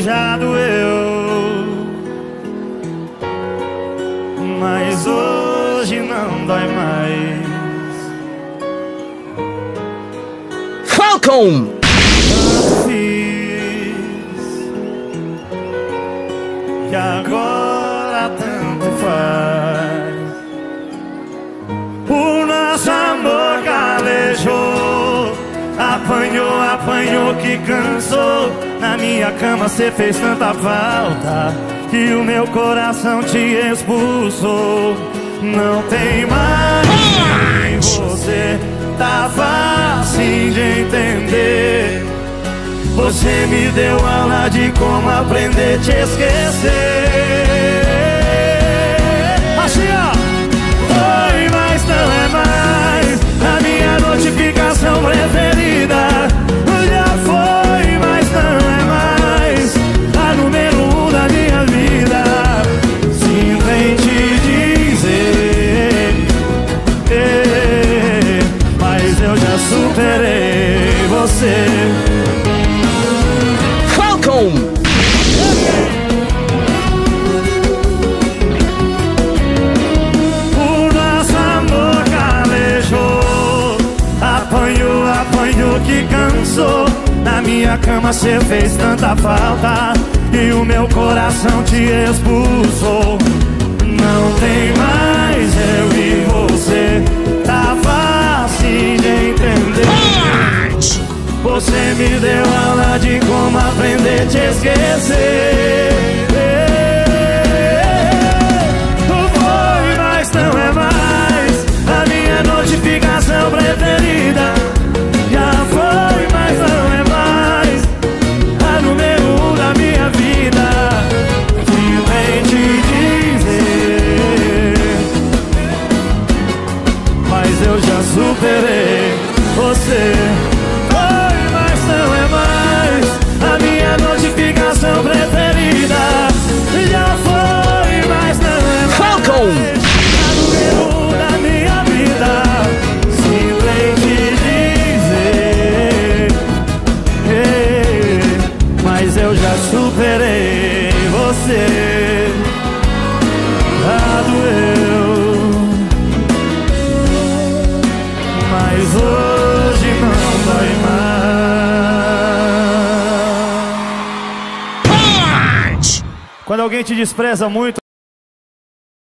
já doeu. Mas hoje não dói mais. Falcon! Fiz. E agora tanto faz. O Apanhou, apanhou que cansou. Na minha cama cê fez tanta falta. Que o meu coração te expulsou. Não tem mais você. Tá fácil de entender. Você me deu aula de como aprender a te esquecer. Você. Falcon! O nosso amor calejou Apanhou, apanhou que cansou Na minha cama cê fez tanta falta E o meu coração te expulsou Você me deu aula de como aprender a te esquecer foi, mas não é mais a minha notificação preferida. Já foi, mas não é mais a número um da minha vida. Que vem te dizer, mas eu já superei você. Mas eu já superei você. Já doeu. Mas hoje não dói mais! Quando alguém te despreza muito